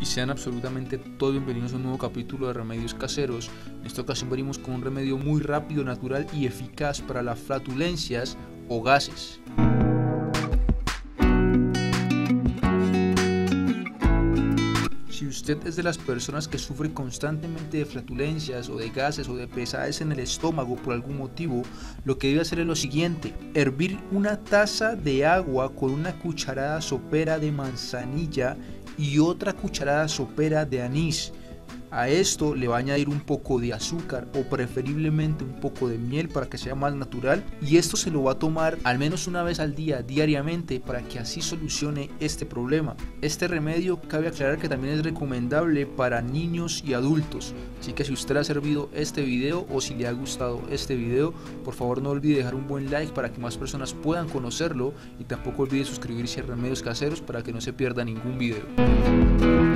y sean absolutamente todos bienvenidos a un nuevo capítulo de Remedios Caseros. En esta ocasión venimos con un remedio muy rápido, natural y eficaz para las flatulencias o gases. Si usted es de las personas que sufre constantemente de flatulencias o de gases o de pesadez en el estómago por algún motivo, lo que debe hacer es lo siguiente, hervir una taza de agua con una cucharada sopera de manzanilla y otra cucharada sopera de anís. A esto le va a añadir un poco de azúcar o preferiblemente un poco de miel para que sea más natural y esto se lo va a tomar al menos una vez al día diariamente para que así solucione este problema. Este remedio cabe aclarar que también es recomendable para niños y adultos, así que si usted ha servido este video o si le ha gustado este video, por favor no olvide dejar un buen like para que más personas puedan conocerlo y tampoco olvide suscribirse a Remedios Caseros para que no se pierda ningún video.